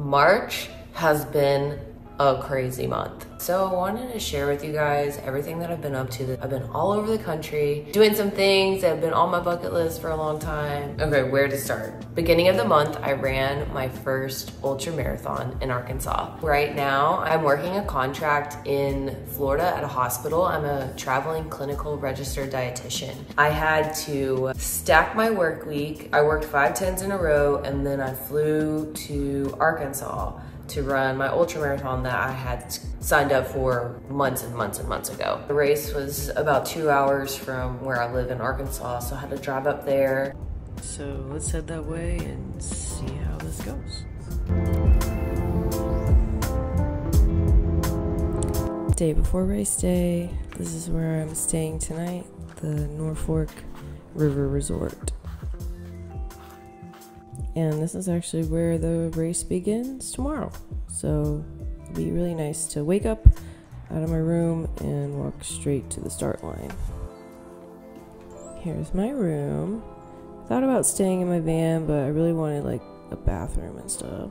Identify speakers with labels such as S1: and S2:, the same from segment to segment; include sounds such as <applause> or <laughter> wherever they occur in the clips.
S1: March has been a crazy month. So I wanted to share with you guys everything that I've been up to. I've been all over the country doing some things that have been on my bucket list for a long time. Okay, where to start? Beginning of the month, I ran my first ultra marathon in Arkansas. Right now, I'm working a contract in Florida at a hospital. I'm a traveling clinical registered dietitian. I had to stack my work week. I worked five tens in a row and then I flew to Arkansas to run my ultra marathon that I had signed up for months and months and months ago. The race was about two hours from where I live in Arkansas, so I had to drive up there. So let's head that way and see how this goes. Day before race day, this is where I'm staying tonight, the Norfork River Resort. And this is actually where the race begins tomorrow. So it'll be really nice to wake up out of my room and walk straight to the start line. Here's my room. I thought about staying in my van, but I really wanted like a bathroom and stuff.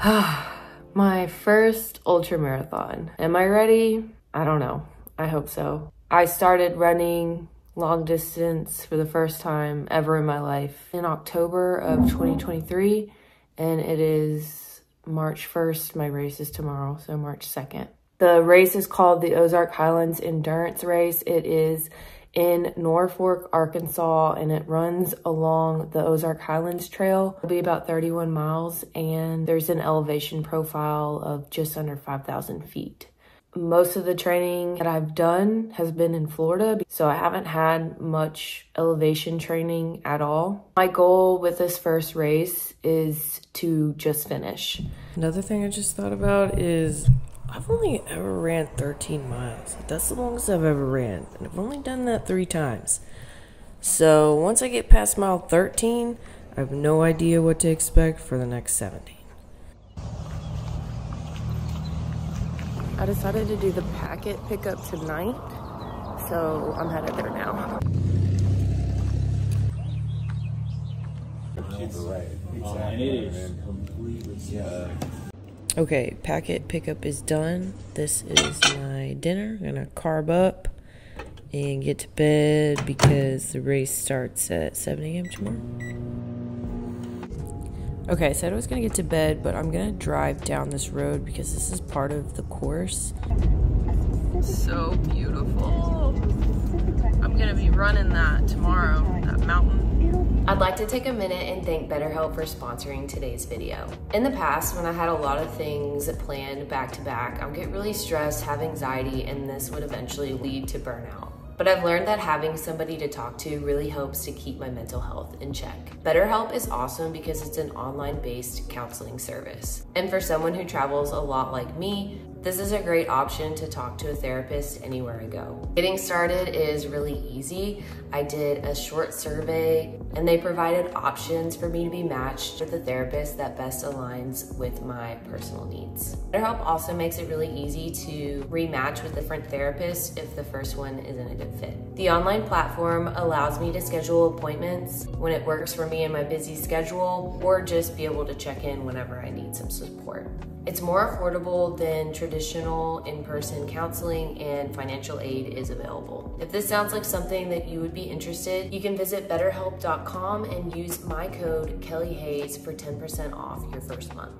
S1: Ah, <sighs> my first ultra marathon. Am I ready? I don't know. I hope so. I started running long distance for the first time ever in my life in October of 2023 and it is March 1st. My race is tomorrow, so March 2nd. The race is called the Ozark Highlands Endurance Race. It is in Norfork, Arkansas, and it runs along the Ozark Highlands Trail. It'll be about 31 miles, and there's an elevation profile of just under 5,000 feet. Most of the training that I've done has been in Florida, so I haven't had much elevation training at all. My goal with this first race is to just finish. Another thing I just thought about is I've only ever ran 13 miles. That's the longest I've ever ran, and I've only done that three times. So once I get past mile 13, I have no idea what to expect for the next 70. I decided to do the packet pickup tonight, so I'm headed there now. Okay, packet pickup is done. This is my dinner. I'm gonna carb up and get to bed because the race starts at 7 a.m. tomorrow. Okay, I said I was gonna get to bed, but I'm gonna drive down this road because this is part of the course. So beautiful. I'm gonna be running that tomorrow, that mountain. I'd like to take a minute and thank BetterHelp for sponsoring today's video. In the past, when I had a lot of things planned back to back, I would get really stressed, have anxiety, and this would eventually lead to burnout. But I've learned that having somebody to talk to really helps to keep my mental health in check. BetterHelp is awesome because it's an online based counseling service. And for someone who travels a lot like me, this is a great option to talk to a therapist anywhere I go. Getting started is really easy. I did a short survey and they provided options for me to be matched with a therapist that best aligns with my personal needs. BetterHelp also makes it really easy to rematch with different therapists if the first one isn't a good fit. The online platform allows me to schedule appointments when it works for me in my busy schedule or just be able to check in whenever I need some support. It's more affordable than traditional in-person counseling and financial aid is available. If this sounds like something that you would be interested, you can visit betterhelp.com and use my code Kelly Hays for 10% off your first month.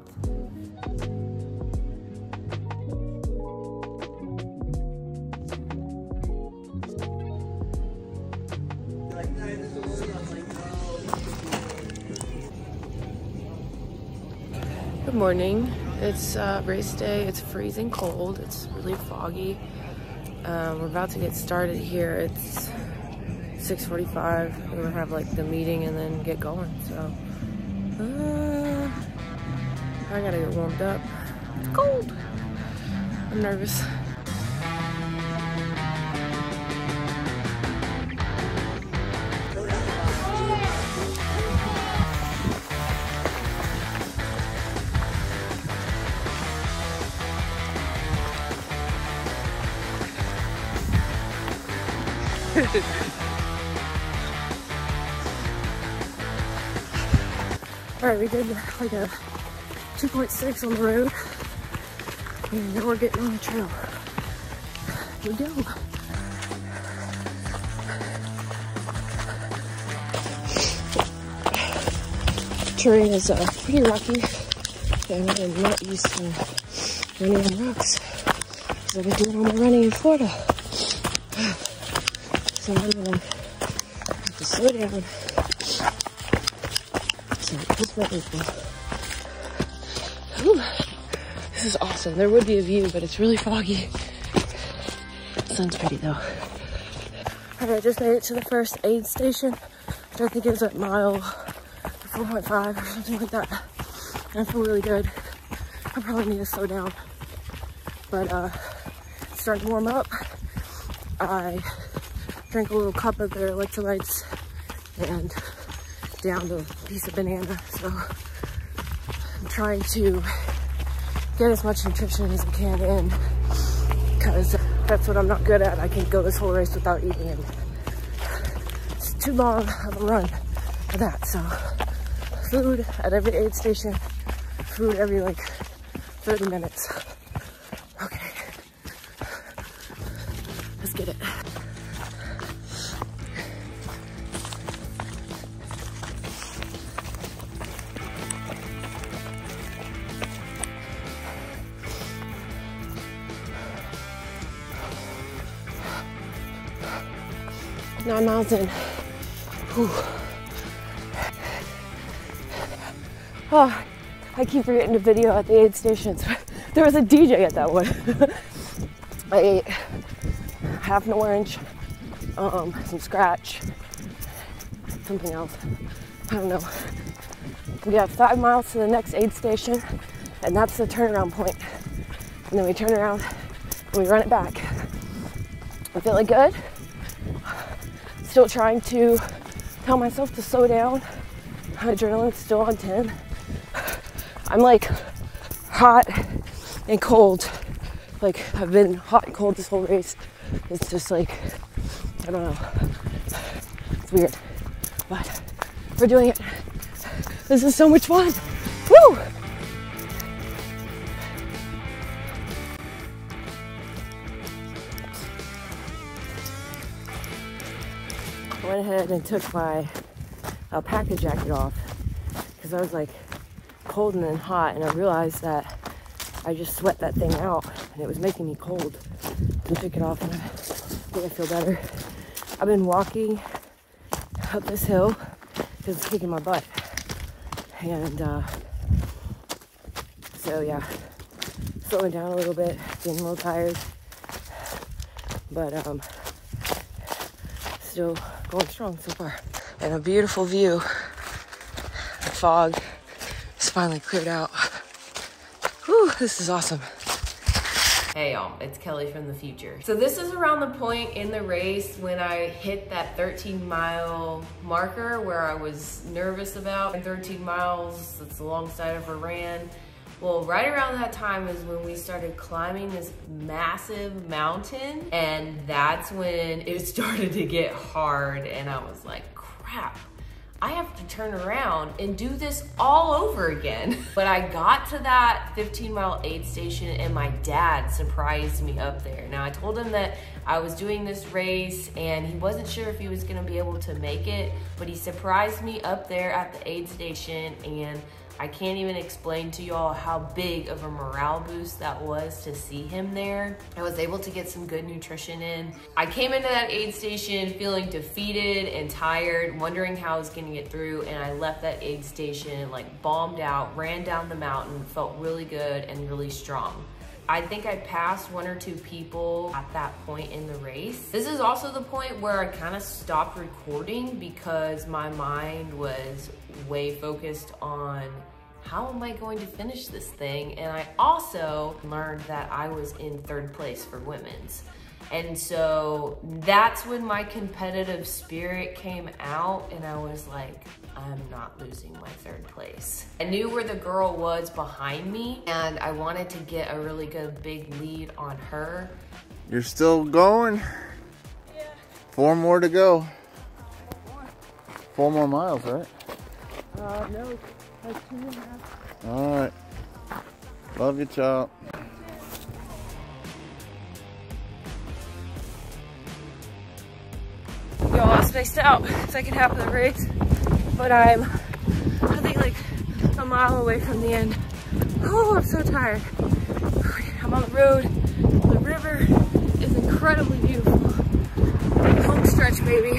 S1: Good morning. It's uh, race day. It's freezing cold. It's really foggy. Um, we're about to get started here. It's 6:45. We're gonna have like the meeting and then get going. So uh, I gotta get warmed up. It's cold. I'm nervous. Did like a 2.6 on the road. And now we're getting on the trail. Here we go. Terrain is uh, pretty rocky and I'm not used to running on rocks because I've been doing all my running in Florida. <sighs> So I'm gonna have to slow down. So this is awesome. There would be a view, but it's really foggy. Sun's pretty though. Okay, I just made it to the first aid station, which I think is at mile 4.5 or something like that. And I feel really good. I probably need to slow down. But uh, starting to warm up. I drank a little cup of their electrolytes and downed a piece of banana. So I'm trying to get as much nutrition as I can in because that's what I'm not good at. I can go this whole race without eating and it's too long of a run for that. So food at every aid station, food every like 30 minutes. Nine miles in. Whew. Oh, I keep forgetting to video at the aid stations. <laughs> there was a DJ at that one. <laughs> I ate half an orange, um, some scratch, something else. I don't know. We have five miles to the next aid station, and that's the turnaround point. And then we turn around and we run it back. I'm feeling good. Still trying to tell myself to slow down. My adrenaline's still on 10. I'm like hot and cold. Like I've been hot and cold this whole race. It's just like, I don't know. It's weird. But we're doing it. This is so much fun. Went ahead and took my alpaca jacket off because I was like cold and then hot and I realized that I just sweat that thing out and it was making me cold. I took it off and I think I feel better. I've been walking up this hill because it's kicking my butt. And uh, so yeah, slowing down a little bit, getting a little tired. But um, still going strong so far. And a beautiful view. The fog is finally cleared out. Whew, this is awesome. Hey y'all, it's Kelly from the future. So this is around the point in the race when I hit that 13 mile marker where I was nervous about. 13 miles, that's the long side of Iran. Well, right around that time is when we started climbing this massive mountain and that's when it <laughs> started to get hard and I was like, crap, I have to turn around and do this all over again. <laughs> But I got to that 15 mile aid station and my dad surprised me up there. Now I told him that I was doing this race and he wasn't sure if he was gonna be able to make it, but he surprised me up there at the aid station and I can't even explain to y'all how big of a morale boost that was to see him there. I was able to get some good nutrition in. I came into that aid station feeling defeated and tired, wondering how I was gonna get through, and I left that aid station like bombed out, ran down the mountain, felt really good and really strong. I think I passed one or two people at that point in the race. This is also the point where I kind of stopped recording because my mind was way focused on how am I going to finish this thing? And I also learned that I was in third place for women's. And so that's when my competitive spirit came out and I was like, I'm not losing my third place. I knew where the girl was behind me and I wanted to get a really good big lead on her.
S2: You're still going?
S1: Yeah.
S2: Four more to go.
S1: Four more.
S2: Four more miles, right?
S1: Uh, no, like two and a half.
S2: All right. Love you, child.
S1: Y'all, I spaced out second half of the race, but I'm, I think like a mile away from the end. Oh, I'm so tired. I'm on the road. The river is incredibly beautiful. Home stretch, baby.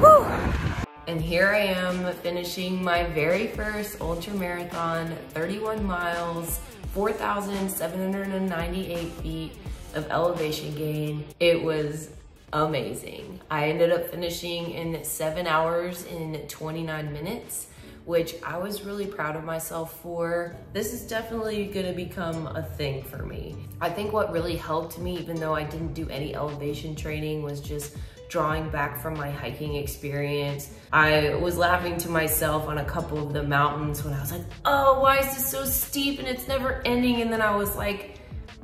S1: Whew. And here I am finishing my very first ultra marathon, 31 miles, 4,798 feet of elevation gain. It was amazing. I ended up finishing in seven hours and 29 minutes which I was really proud of myself for. This is definitely gonna become a thing for me. I think what really helped me, even though I didn't do any elevation training, was just drawing back from my hiking experience. I was laughing to myself on a couple of the mountains when I was like, oh, why is this so steep and it's never ending? And then I was like,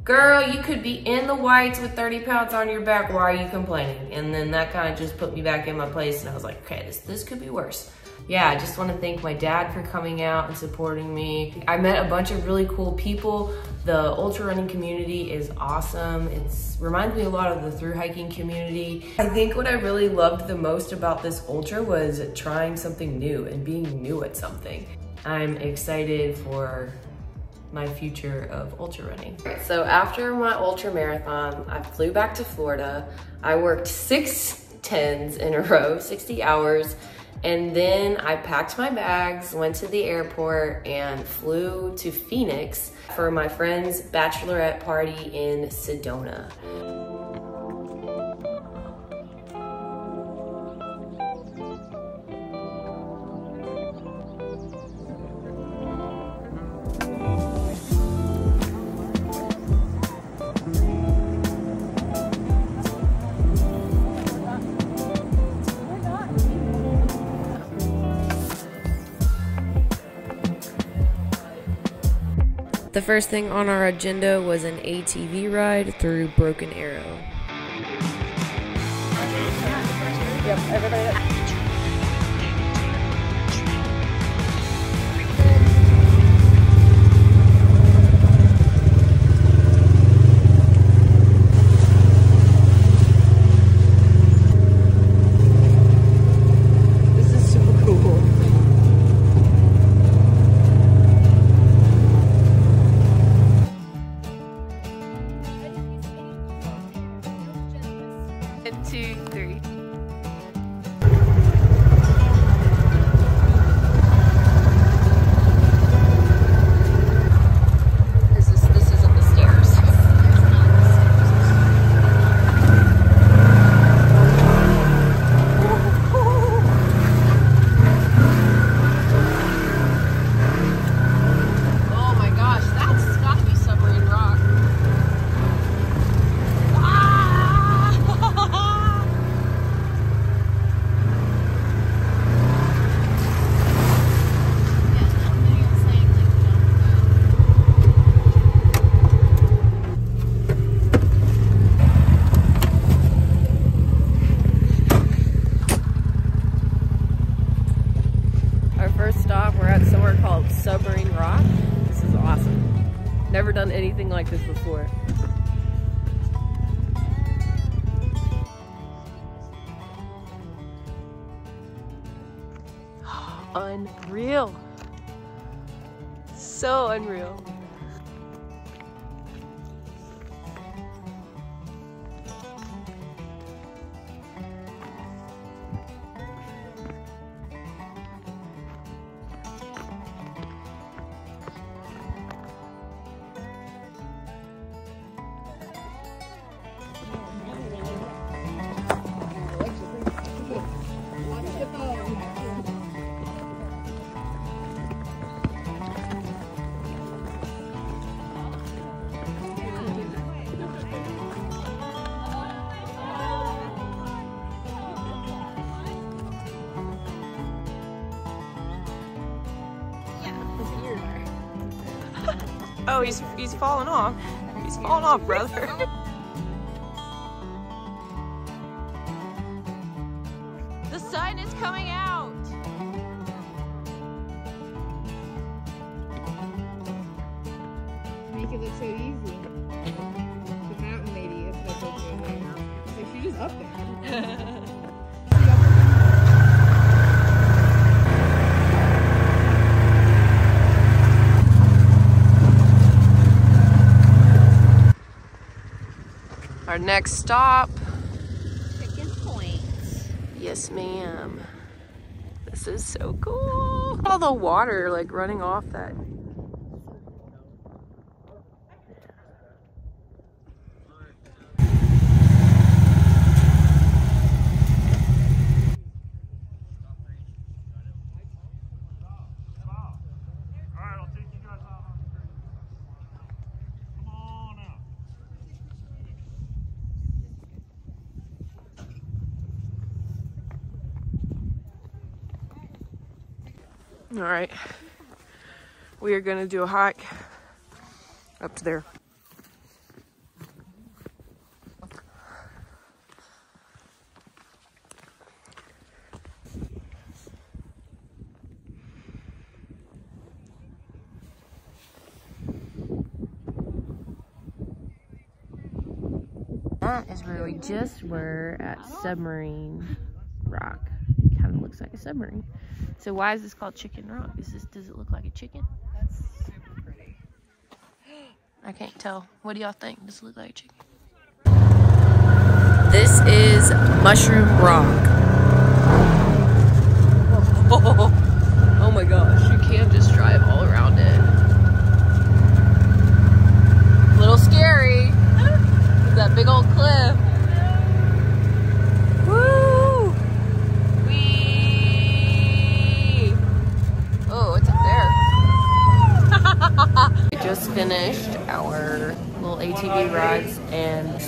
S1: girl, you could be in the whites with 30 pounds on your back. Why are you complaining? And then that kind of just put me back in my place. And I was like, okay, this, this could be worse yeah, I just want to thank my dad for coming out and supporting me. I met a bunch of really cool people. The ultra running community is awesome. It reminds me a lot of the through hiking community. I think what I really loved the most about this ultra was trying something new and being new at something. I'm excited for my future of ultra running. So after my ultra marathon, I flew back to Florida. I worked six tens in a row, 60 hours. And then I packed my bags, went to the airport, and flew to Phoenix for my friend's bachelorette party in Sedona. First thing on our agenda was an ATV ride through Broken Arrow. Yep, everybody. Unreal. So unreal. Oh, he's he's falling off. He's falling off, brother. <laughs> next stop.
S3: Chicken Point.
S1: Yes, ma'am. This is so cool. All the water like running off that.
S4: Alright, I'll take you guys out on the street. Come on out.
S1: All right. We are gonna do a hike up to there. That is where we just were at Submarine Rock. It kind of looks like a submarine. So why is this called Chicken Rock? Is this does it look like a chicken?
S3: That's super pretty.
S1: I can't tell. What do y'all think? Does it look like a chicken? This is Mushroom Rock. <laughs> Oh, my gosh, you can't just drive all around it. A little scary. that big old cliff. Woo! Wee! Oh, it's up there. We just finished our little ATV rides and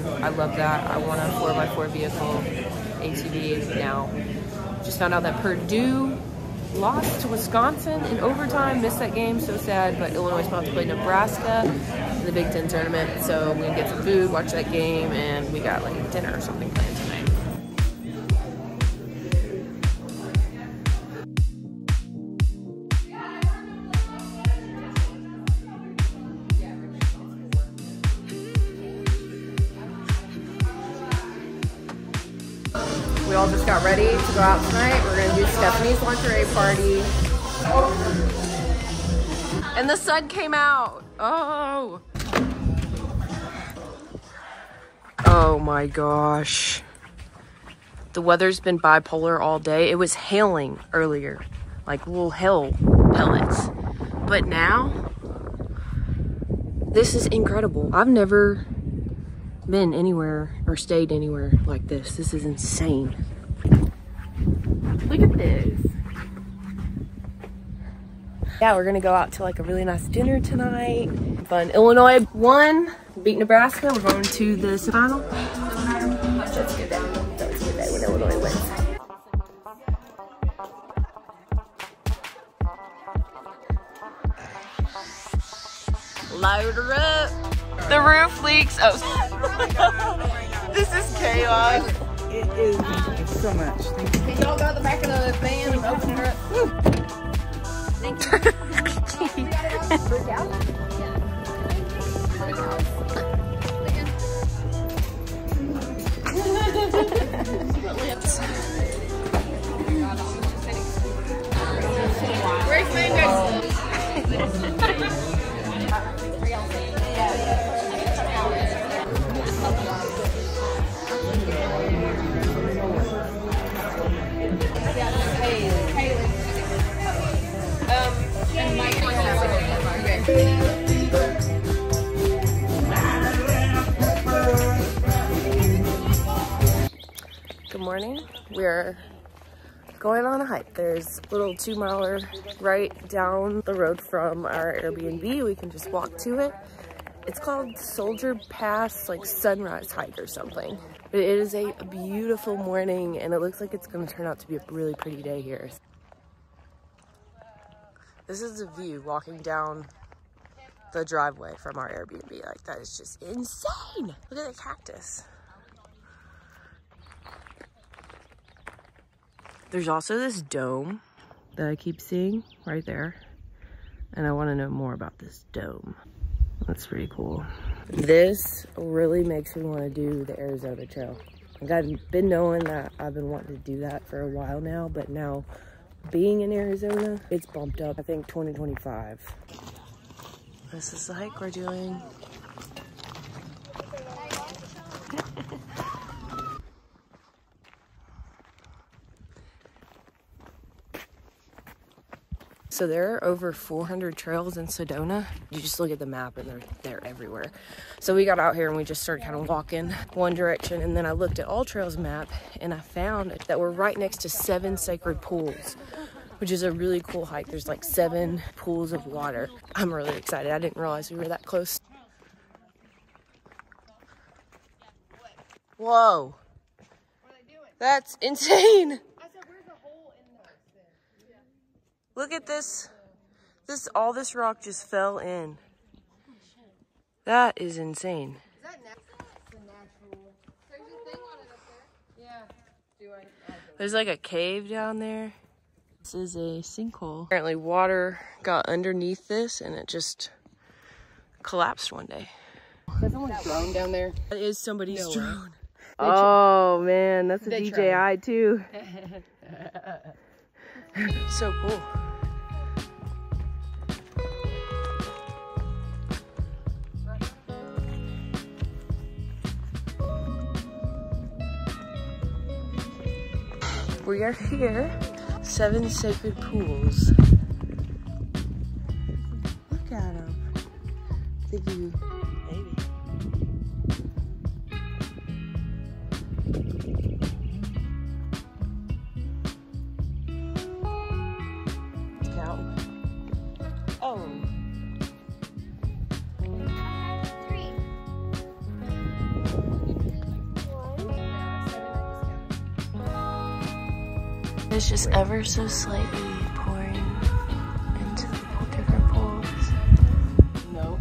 S1: I love that. I want a 4x4 vehicle ATV now. Just found out that Purdue lost to Wisconsin in overtime. Missed that game, so sad. But Illinois is about to play Nebraska in the Big Ten tournament. So gonna get some food, watch that game, and we got like dinner or something planned tonight. We all just got ready to go out tonight. We're gonna do Stephanie's lingerie party. And the sun came out. Oh. Oh my gosh. The weather's been bipolar all day. It was hailing earlier, like little hail pellets. But now, this is incredible. I've never been anywhere or stayed anywhere like this. This is insane. Look at this. Yeah, we're gonna go out to like a really nice dinner tonight. Fun. Illinois won, beat Nebraska. We're going to the final. That's a good day. That's a good day when Illinois wins. Load her up. The roof leaks. Oh, <laughs> this is chaos.
S5: It is so much.
S3: Can y'all go to the back of the van and open her up? Where's <laughs> mango?
S1: Morning. We're going on a hike. There's a little two miler right down the road from our Airbnb. We can just walk to it. It's called Soldier Pass, like sunrise hike or something. But it is a beautiful morning and it looks like it's gonna turn out to be a really pretty day here. This is the view walking down the driveway from our Airbnb. Like that is just insane. Look at the cactus. There's also this dome that I keep seeing right there. And I want to know more about this dome. That's pretty cool. This really makes me want to do the Arizona Trail. Like I've been knowing that I've been wanting to do that for a while now, but now being in Arizona, it's bumped up, I think 2025. This is the hike we're doing. So there are over 400 trails in Sedona. You just look at the map and they're they're everywhere. So we got out here and we just started kind of walking one direction and then I looked at AllTrails map and I found that we're right next to seven sacred pools, which is a really cool hike. There's like seven pools of water. I'm really excited. I didn't realize we were that close. Whoa. That's insane. Look at this. This all this rock just fell in. That is insane. Is that natural? There's
S3: a thing on it up there. Yeah. Do I have to do it?
S1: There's like a cave down there. This is a sinkhole. Apparently water got underneath this and it just collapsed one day.
S3: Someone's drone down there.
S1: That is somebody's drone. Oh man, that's a
S3: They
S1: DJI too. <laughs> so cool. We are here. Seven sacred pools. Look at them. The view. It's just ever so slightly pouring into the different pools.
S3: No,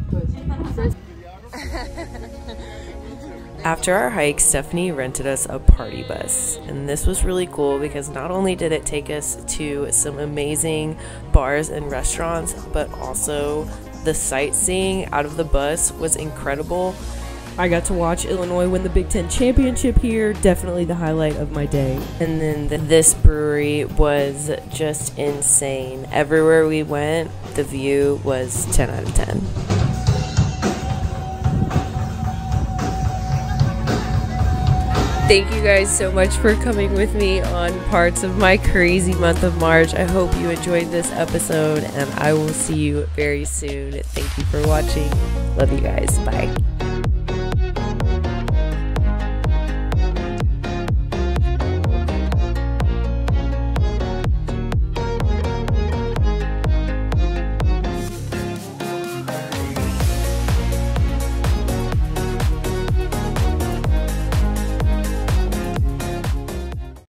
S3: <laughs>
S1: After our hike, Stephanie rented us a party bus. And this was really cool because not only did it take us to some amazing bars and restaurants, but also the sightseeing out of the bus was incredible. I got to watch Illinois win the Big Ten championship here. Definitely the highlight of my day. And then the, this brewery was just insane. Everywhere we went, the view was 10 out of 10. Thank you guys so much for coming with me on parts of my crazy month of March. I hope you enjoyed this episode, and I will see you very soon. Thank you for watching. Love you guys. Bye.